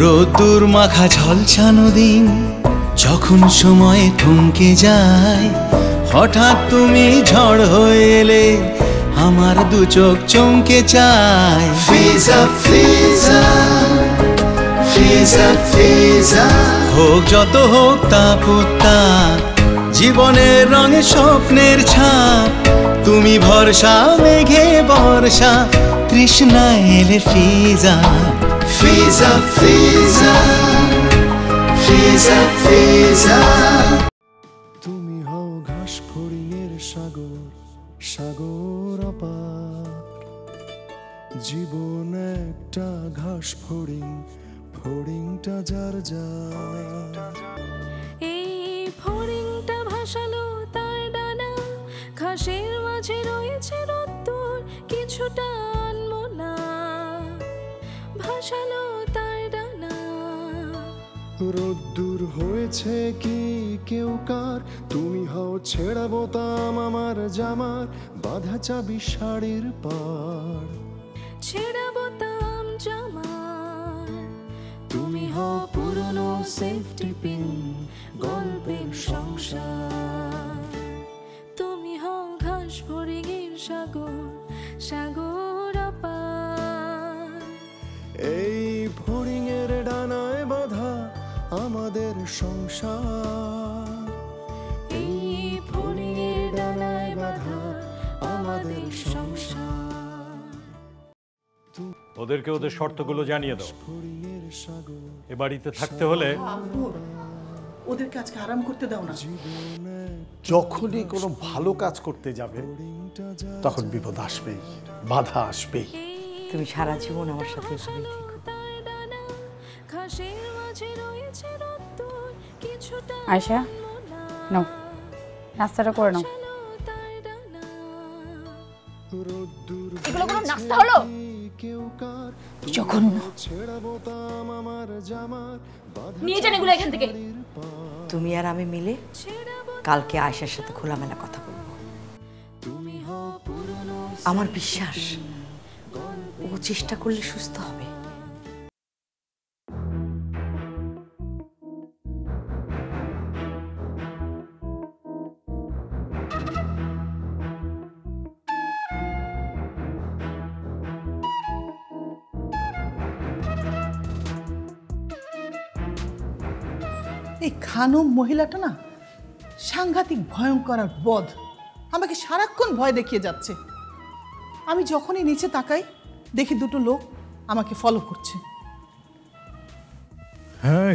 রোদ্দুর মাখা ঝলসানো দিন যখন সময় থমকে যায় হঠাৎ তুমি ঝড় হয়ে এলে আমার দু চোখ চমকে চায়। ফিজা ফিজা ফিজা ফিজা। হোক যত হোক তাপ উত্তাপ জীবনের রঙে স্বপ্নের ছাপ। তুমি ভরসা মেঘে বর্ষা তৃষ্ণা এলে ফিজা। ফিজা ফিজা ফিজা ফিজা। তুমি হও ঘাস ফড়িংয়ের সাগর সাগর অপার। জীবন একটা ঘাস ফড়িং ফড়িংটা যার যার। ভাসালো তার ডানা। ঘাসের মাঝে রয়েছে রত্তর কিছুটা আনমনা। ভাসালো তার ডানা। রোদ্দুর হয়েছে কি কেউ কার? তুমি হও ছেঁড়া বোতাম আমার জামার বাধা চাবি শাড়ির পাড়। ছেঁড়া বোতাম জামার। তুমি হও পুরনো সেফটি পিন গল্পের সংসার। তুমি হও ঘাস ফড়িংয়ের সাগর সাগর আপার। এই ফড়িংয়ের ডানায় বাঁধা আমাদের সংসার। এই ফড়িংয়ের ডানায় বাঁধা আমাদের সংসার। ওদেরকে ওদের শর্তগুলো জানিয়ে দাও। সাগর এ বাড়িতে থাকতে হলে ওদেরকে আজকে আরাম করতে দাও না। যখনই কোনো ভালো কাজ করতে যাবে তখন বিপদ আসবেই বাধা আসবেই। তুমি সারা জীবন আমার সাথে এভাবেই থেকো। আয়শা নাও। নাস্তাটা করে নাও। এগুলো কোনো নাস্তা হলো? জঘন্য। ছেঁড়া বোতাম আমার জামার বাধা নিয়ে যান এগুলো এখান থেকে। তুমি আর আমি মিলে কালকে আয়সার সাথে খোলামেলা কথা বলব। আমার বিশ্বাস ও চেষ্টা করলে সুস্থ হবে। এই খানম মহিলাটা না সাংঘাতিক ভয়ঙ্কর আর বধ। আমাকে সারাক্ষণ ভয় দেখিয়ে যাচ্ছে। আমি যখনই নিচে তাকাই দেখি দুটো লোক আমাকে ফলো করছে। হ্যাঁ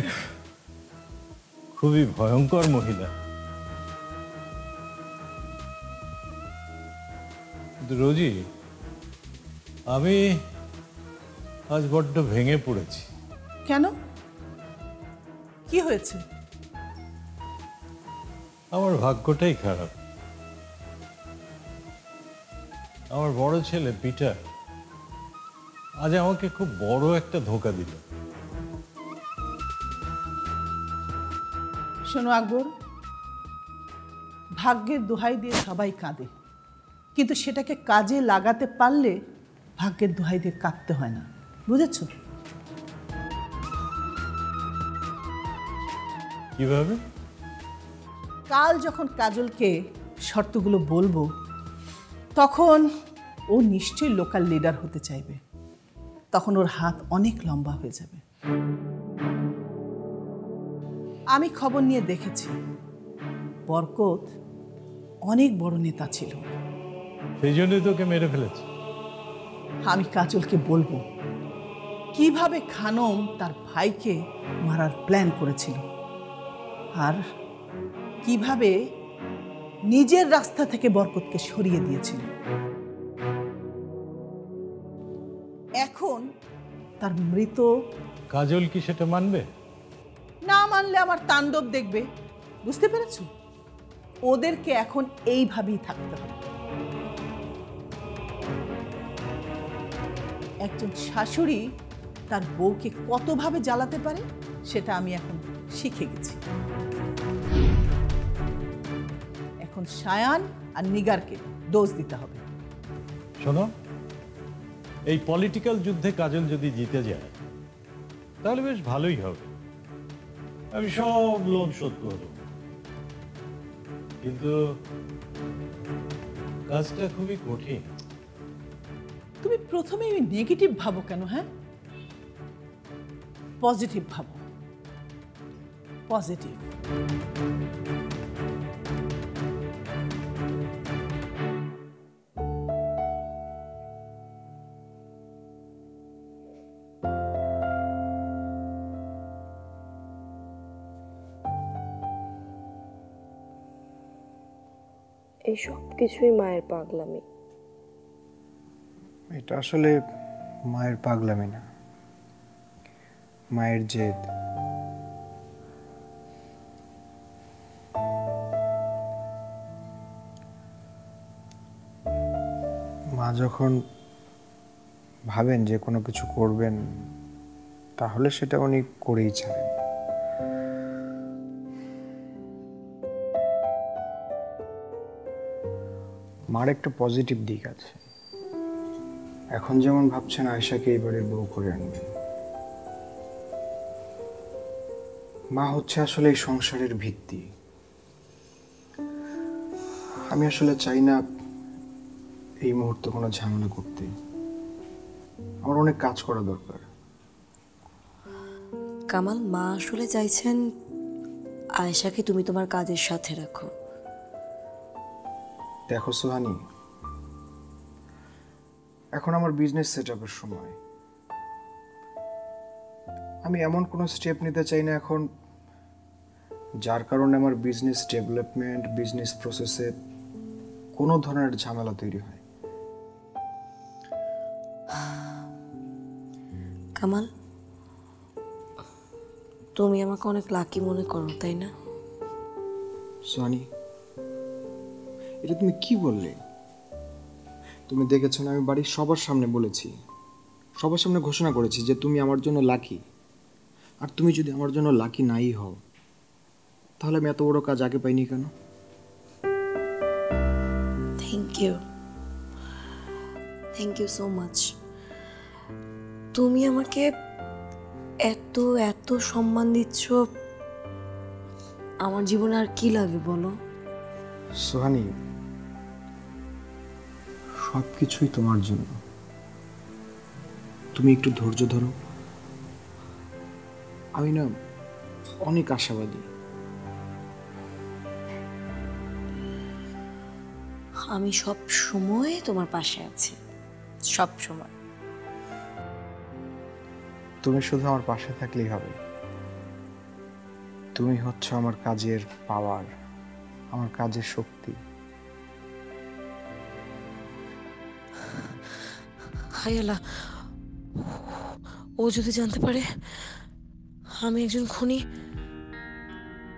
খুবই ভয়ঙ্কর মহিলা। রোজি আমি আজ বড্ড ভেঙে পড়েছি। কেন? কি হয়েছে? আমার ভাগ্যটাই খারাপ। আমার বড় ছেলে পিটার আজ আমাকে খুব বড় একটা ধোকা দিল। শোনো আকবর ভাগ্যের দোহাই দিয়ে সবাই কাঁদে। কিন্তু সেটাকে কাজে লাগাতে পারলে ভাগ্যের দোহাই দিয়ে কাঁদতে হয় না। বুঝেছ? কীভাবে? কাল যখন কাজলকে শর্তগুলো বলব তখন ও নিশ্চয়ই লোকাল লিডার হতে চাইবে। তখন ওর হাত অনেক লম্বা হয়ে যাবে। আমি খবর নিয়ে দেখেছি বরকত অনেক বড় নেতা ছিল। সেই জন্যই তোকে মেরে ফেলেছে। আমি কাজলকে বলব কীভাবে খানম তার ভাইকে মারার প্ল্যান করেছিল। আর কীভাবে নিজের রাস্তা থেকে বরকতকে সরিয়ে দিয়েছিল। এখন তার মৃত কাজল কি সেটা মানবে? না মানলে আমার তাণ্ডব দেখবে। বুঝতে পেরেছ? ওদেরকে এখন এইভাবেই থাকতে হবে। একজন শাশুড়ি তার বউকে কতভাবে জ্বালাতে পারে সেটা আমি এখন শিখে গেছি। এখন সায়ান আর নিগারকে দোষ দিতে হবে। শোনো এই পলিটিক্যাল যুদ্ধে কাজল যদি জিতে যায় তাহলে বেশ ভালোই হবে। আমি সব লোন শোধ করব কিন্তু কাজটা খুবই কঠিন। তুমি প্রথমে ওই নেগেটিভ ভাবো কেন হ্যাঁ? পজিটিভ ভাবো। পজিটিভ এই সব কিছুই মায়ের পাগলামি। এটা আসলে মায়ের পাগলামি না। মায়ের জেদ। মা যখন ভাবেন যে কোনো কিছু করবেন, তাহলে সেটা উনি করেই ছাড়েন। মার একটা পজিটিভ দিক আছে। এখন যেমন ভাবছেন আয়শাকে এবারে বউ করে আনবেন মা হচ্ছে আসলে এই সংসারের ভিত্তি। আমি আসলে চাই না এই মুহূর্তে কোনো ঝামেলা করতে। আমার অনেক কাজ করা দরকার। কামাল, মা আসলে চাইছেন আয়েশাকে তুমি তোমার কাজের সাথে রাখো। দেখো সোহানি এখন আমার বিজনেস সেট আপের সময়। আমি এমন কোনো স্টেপ নিতে চাই না এখন যার কারণে আমার বিজনেস ডেভেলপমেন্ট বিজনেস প্রসেসে কোনো ধরনের ঝামেলা তৈরি হয়। কামাল তুমি আমাকে অনেক লাকি মনে করো তাই না? সোহানি এটা তুমি কি বললে? তুমি দেখেছ না, আমি বাড়ির সবার সামনে বলেছি। সবার সামনে ঘোষণা করেছি যে তুমি আমার জন্য লাকি। আর তুমি যদি আমার জন্য লাকি নাই হও, তাহলে আমি এত বড় কাজ আগে পাইনি কেন? Thank you thank you so much তুমি আমাকে এত এত সম্মান দিচ্ছ, আমার জীবনে আর কি লাগে বলো? সোহানি সব কিছুই তোমার জন্য। তুমি একটু ধৈর্য ধরো। আমি না অনেক আশাবাদী। আমি সব সময় তোমার পাশে আছি। সব সময়। তুমি শুধু আমার পাশে থাকলেই হবে। তুমি হচ্ছে আমার কাজের পাওয়ার। আমার কাজের শক্তি। আল্লাহ ও যদি জানতে পারে আমি একজন খুনি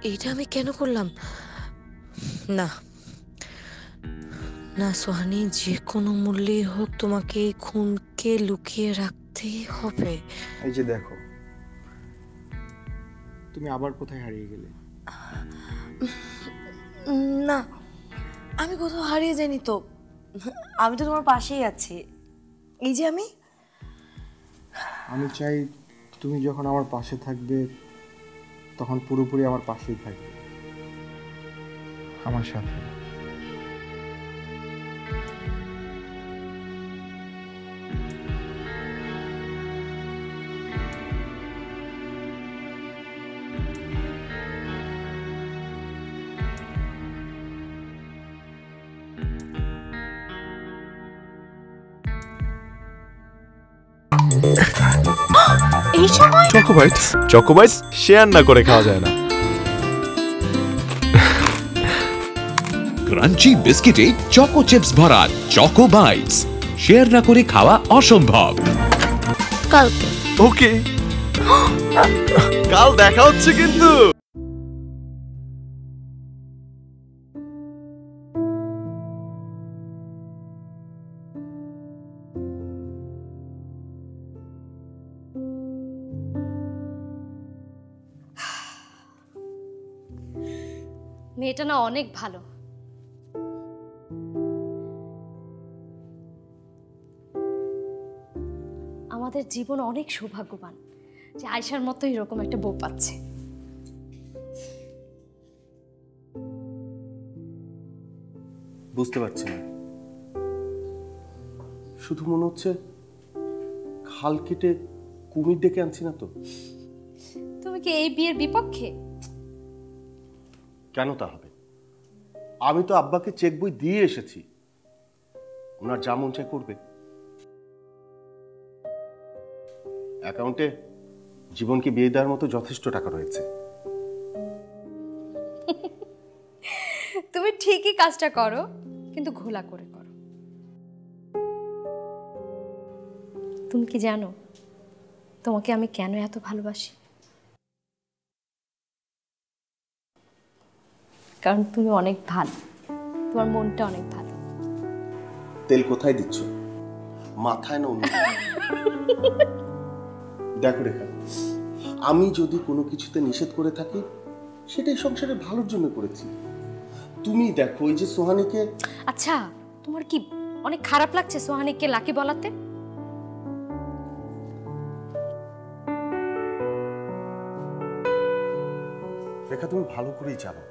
এইটা আমি কেন করলাম? না। না সোহানি যে কোনো মূল্যেই হোক তোমাকে এই খুনকে লুকিয়ে রাখতেই হবে। এই যে দেখো তুমি আবার কোথায় হারিয়ে গেলে? না, আমি কোথাও হারিয়ে যাইনি তো। আমি তো তোমার পাশেই আছি। এই যে আমি? আমি চাই তুমি যখন আমার পাশে থাকবে, তখন পুরোপুরি আমার পাশেই থাকবে। আমার সাথে। এই সময়? চকোবাইট। চকোবাইট শেয়ার না করে খাওয়া যায় না। ক্রাঞ্চি বিস্কিটে চকো চিপস ভরা চকো বাইটস। শেয়ার না করে খাওয়া অসম্ভব। কালকে ওকে। কাল দেখা হচ্ছে কিন্তু। মেয়েটা না অনেক ভালো। আমাদের জীবন অনেক সৌভাগ্যবান যে আয়সার মতো এরকম একটা বউ পাচ্ছে। বুঝতে পারছি না। শুধু মনে হচ্ছে খাল কেটে কুমির ডেকে আনছি না তো? তুমি কি এই বিয়ের বিপক্ষে? কেন তা হবে? আমি তো আব্বাকে চেক বই দিয়ে এসেছি। ওনার যা মন চাই করবে। অ্যাকাউন্টে জীবনকে বিয়ে দেওয়ার মতো যথেষ্ট টাকা রয়েছে। তুমি ঠিকই কাজটা করো, কিন্তু ঘোলা করে করো। তুমি কি জানো, তোমাকে আমি কেন এত ভালোবাসি? কারণ তুমি অনেক ভালো। তোমার মনটা অনেক ভালো। তেল কোথায় দিচ্ছ? মাথায় না অন্য দেখো রেখা আমি যদি কোনো কিছুতে নিষেধ করে থাকি সেটাই সংসারের ভালোর জন্য করেছি। তুমি দেখো ওই যে সোহানিকে আচ্ছা তোমার কি অনেক খারাপ লাগছে সোহানিকে লাকি বলাতে? রেখা তুমি ভালো করেই জানো।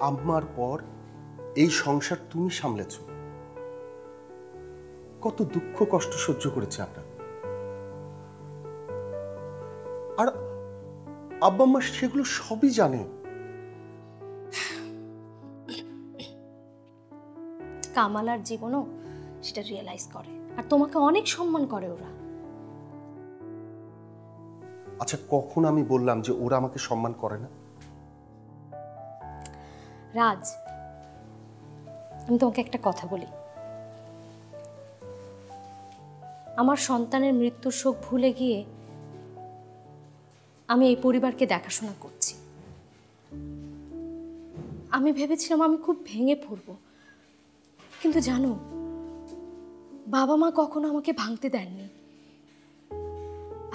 আম্মার পর এই সংসার তুমি সামলেছ। কত দুঃখ কষ্ট সহ্য করেছে আমরা। আর আব্বা আম্মা সেগুলো সবই জানে। কামালার জীবনও সেটা রিয়েলাইজ করে। আর তোমাকে অনেক সম্মান করে ওরা। আচ্ছা কখন আমি বললাম যে ওরা আমাকে সম্মান করে না? রাজ, আমি তোমাকে একটা কথা বলি। আমার সন্তানের মৃত্যুর শোক ভুলে গিয়ে আমি এই পরিবারকে দেখাশোনা করছি। আমি ভেবেছিলাম আমি খুব ভেঙে পড়ব। কিন্তু জানো, বাবা মা কখনো আমাকে ভাঙতে দেননি।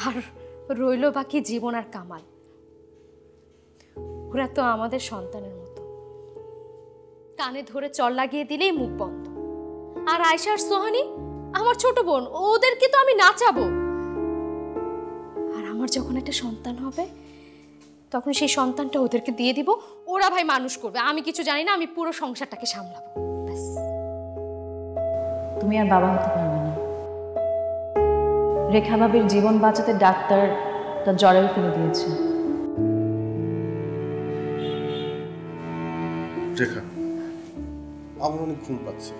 আর রইল বাকি জীবন আর কামাল। ওরা তো আমাদের সন্তানের মতো। কানে ধরে চল লাগিয়ে দিলেই মুখ বন্ধ। আর আয়সা আর সোহানি আমার ছোট বোন ওদেরকে তো আমি নাচাবো। আর আমার যখন একটা সন্তান হবে তখন সেই সন্তানটা ওদেরকে দিয়ে দিব। ওরা ভাই মানুষ করবে। আমি কিছু জানি না আমি পুরো সংসারটাকে সামলাবো। তুমি আর বাবা হতে পারবে না। রেখা বাবির জীবন বাঁচাতে ডাক্তার তার জ্বরেও ফেলে দিয়েছে। রেখা। আমার অনেক ঘুম পাচ্ছে।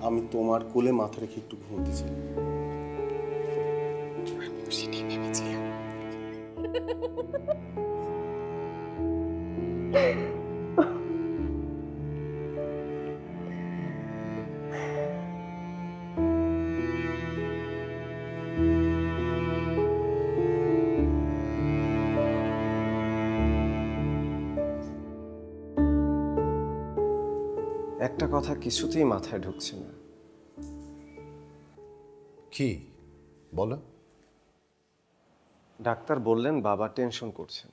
আমি তোমার কোলে মাথা রেখে একটু ঘুমতে চাই। ভেবেছিলাম। কথা কিছুতেই মাথায় ঢুকছে না। কি? বলো। ডাক্তার বললেন বাবা টেনশন করছেন।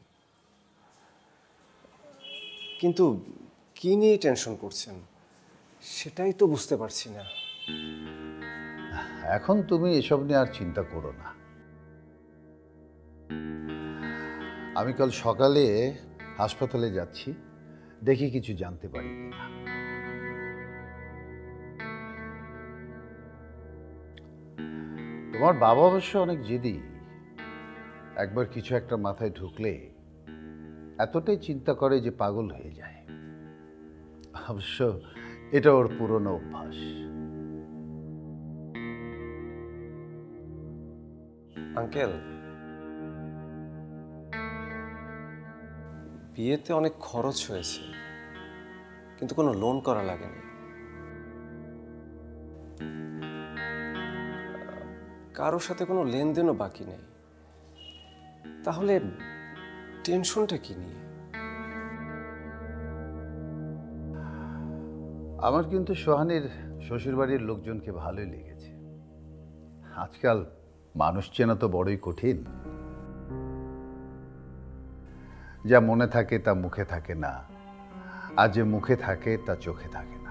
কিন্তু কি নিয়ে টেনশন করছেন? সেটাই তো বুঝতে পারছি না। এখন তুমি এসব নিয়ে আর চিন্তা করো না। আমি কাল সকালে হাসপাতালে যাচ্ছি দেখি কিছু জানতে পারি কিনা। তোমার বাবা অবশ্য অনেক জেদি। একবার কিছু একটা মাথায় ঢুকলে এতটাই চিন্তা করে যে পাগল হয়ে যায়। অবশ্য এটা ওর পুরনো অভ্যাস। আঙ্কেল, বিয়েতে অনেক খরচ হয়েছে, কিন্তু কোনো লোন করা লাগেনি। কারোর সাথে কোনো লেনদেনও বাকি নেই। তাহলে টেনশনটা কি নিয়ে? আমার কিন্তু সোহানের শ্বশুরবাড়ির লোকজনকে ভালোই লেগেছে। আজকাল মানুষ চেনা তো বড়ই কঠিন। যা মনে থাকে তা মুখে থাকে না। আর যে মুখে থাকে তা চোখে থাকে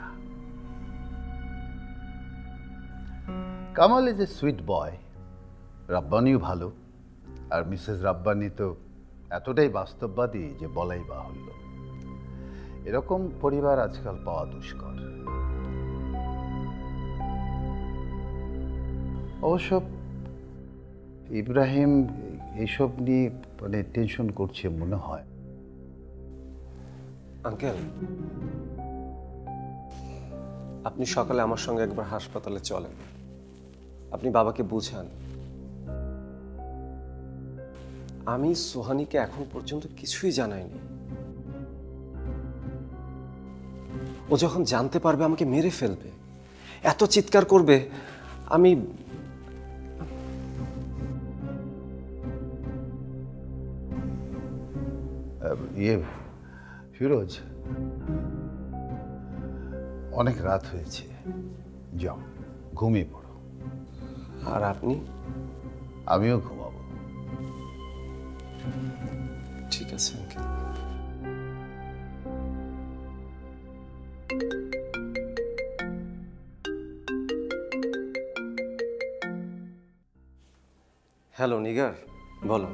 Kamal is a sweet boy রাব্বানিও ভালো। আর মিসেস রাব্বানি তো এতটাই বাস্তববাদী যে বলাই বাহুল্য। এরকম পরিবার আজকাল পাওয়া দুষ্কর। অবশ্য ইব্রাহিম এইসব নিয়ে মানে টেনশন করছে মনে হয়। আঙ্কেল, আপনি সকালে আমার সঙ্গে একবার হাসপাতালে চলেন। আপনি বাবাকে বুঝান। আমি সোহানিকে এখন পর্যন্ত কিছুই জানাইনি। ও যখন জানতে পারবে আমাকে মেরে ফেলবে, এত চিৎকার করবে, আমি ইয়ে ফিরোজ, অনেক রাত হয়েছে। যাও, ঘুমিয়ে পড়ো। আর আপনি? আমিও ঘুমাবো। ঠিক আছে আঙ্কেল। হ্যালো নিগার বলো।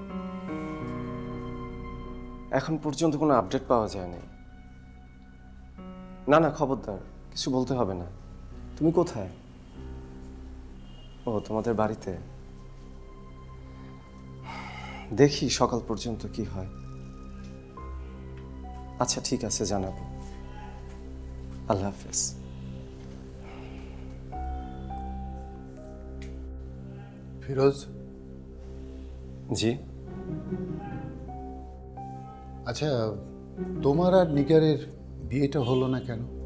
এখন পর্যন্ত কোনো আপডেট পাওয়া যায়নি না না খবরদার কিছু বলতে হবে না। তুমি কোথায়? ও তোমাদের বাড়িতে? দেখি সকাল পর্যন্ত কি হয়। আচ্ছা ঠিক আছে জানাব। আল্লাহ হাফেজ। ফিরোজ? জি? আচ্ছা তোমার আর নিগারের বিয়েটা হলো না কেন?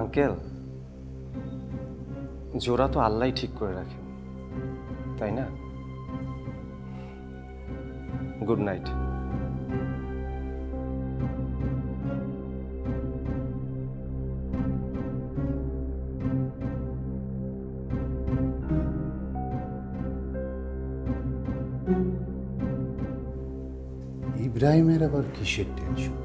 আঙ্কেল, জোড়া তো আল্লাহ ঠিক করে রাখেন তাই না? Good night. ইব্রাহিমের আবার কিসের টেনশন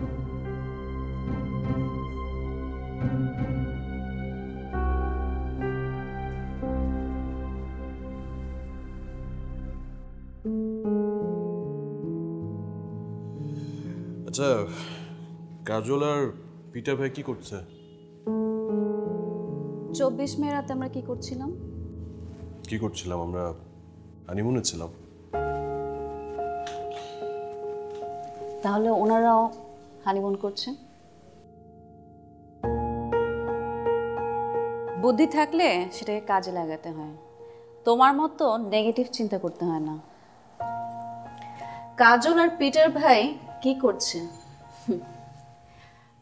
আচ্ছা কাজল আর পিটার ভাই কি করছে? চব্বিশ মে রাতে আমরা কি করছিলাম? কি করছিলাম আমরা? হানিমুনে ছিলাম। তাহলে ওনারাও হানিমুন করছেন বুদ্ধি থাকলে সেটাকে কাজে লাগাতে হয়। তোমার মতো নেগেটিভ চিন্তা করতে হয় না। কাজল আর পিটার ভাই কি করছে?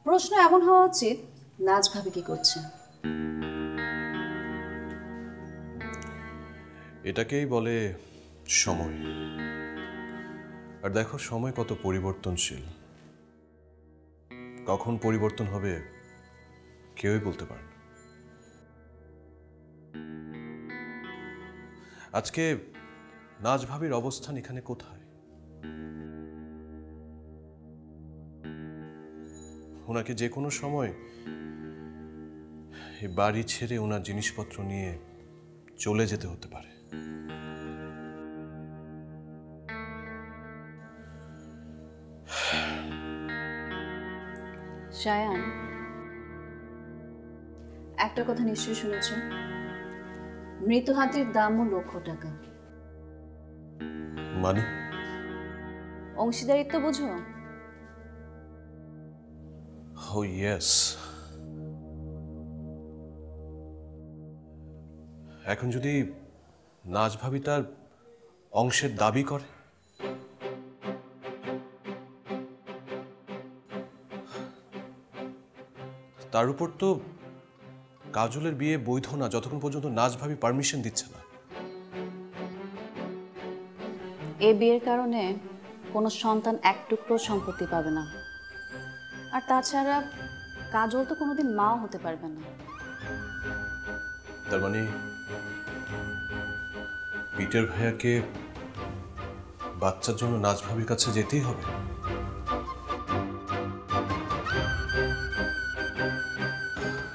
প্রশ্ন এমন হওয়া উচিত নাচ ভাবে কি করছে। এটাকেই বলে সময়। আর দেখো, সময় কত পরিবর্তনশীল। কখন পরিবর্তন হবে, কেউই বলতে পারে আজকে নাচ ভাবির অবস্থান এখানে কোথায়? ওনাকে যে কোনো সময় এই বাড়ি ছেড়ে ওনার জিনিসপত্র নিয়ে চলে যেতে হতে পারে। শায়ান একটা কথা নিশ্চয়ই শুনেছ? মৃত হাতির দামও লক্ষ টাকা। মানে? অংশীদারিত্ব বুঝো? ও ইয়েস এখন যদি নাচ ভাবি তার অংশের দাবি করে? তার উপর তো কাজলের বিয়ে বৈধ না, যতক্ষণ পর্যন্ত নাচ ভাবি পারমিশন দিচ্ছে না। এই বিয়ের কারণে কোনো সন্তান এক টুকরো সম্পত্তি পাবে না। আর তাছাড়া কাজল তো কোনোদিন মাও হতে পারবে না। তার মানে পিটার ভাইয়াকে বাচ্চার জন্য নাচ ভাবির কাছে যেতেই হবে?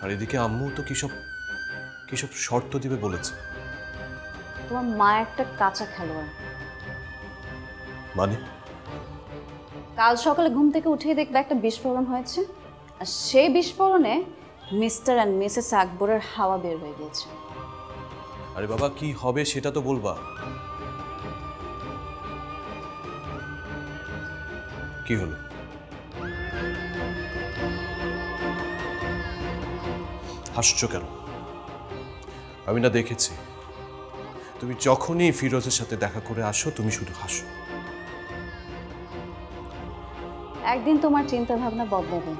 আর এদিকে আম্মু তো কিসব কিসব শর্ত দিবে বলেছে? তোমার মা একটা কাঁচা খেলোয়াড়। মানে? কাল সকালে ঘুম থেকে উঠেই দেখবে একটা বিস্ফোরণ হয়েছে। আর সেই বিস্ফোরণে মিস্টার অ্যান্ড মিসেস আকবরের হাওয়া বের হয়ে গিয়েছে। আরে বাবা, কি হবে সেটা তো বলবা। কি হলো? হাসছো কেন? আমি না দেখেছি। তুমি যখনই ফিরোজের সাথে দেখা করে আসো, তুমি শুধু হাসো। একদিন তোমার চিন্তা ভাবনা বদলাবে।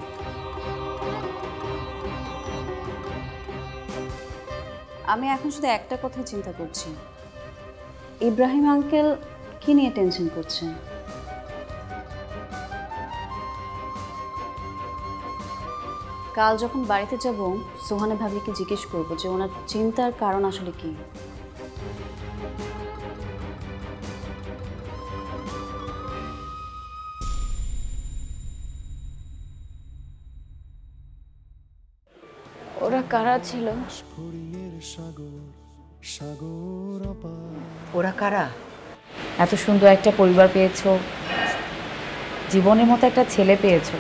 আমি এখন শুধু একটা কথাই চিন্তা করছি। ইব্রাহিম আঙ্কেল কি নিয়ে টেনশন করছেন? কাল যখন বাড়িতে যাব, সোহানা ভাবিকে জিজ্ঞেস করব যে ওনার চিন্তার কারণ আসলে কি? কারা ছিল? ওরা কারা? এত সুন্দর একটা পরিবার পেয়েছ। জীবনের মতো একটা ছেলে পেয়েছ।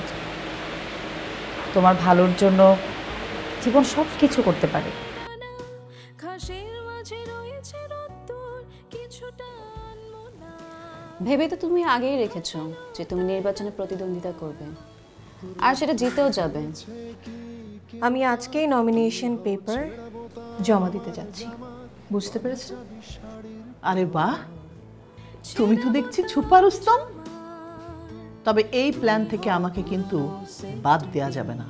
তোমার ভালোর জন্য জীবন সব কিছু করতে পারে। ভেবে তো তুমি আগেই রেখেছো যে তুমি নির্বাচনে প্রতিদ্বন্দ্বিতা করবে। আর সেটা জিতেও যাবে। আমি আজকেই নমিনেশন পেপার জমা দিতে যাচ্ছি। বুঝতে পেরেছ আরে বাহ! তুমি তো দেখছি ছুপা রুস্তম তবে এই প্ল্যান থেকে আমাকে কিন্তু বাদ দেয়া যাবে না।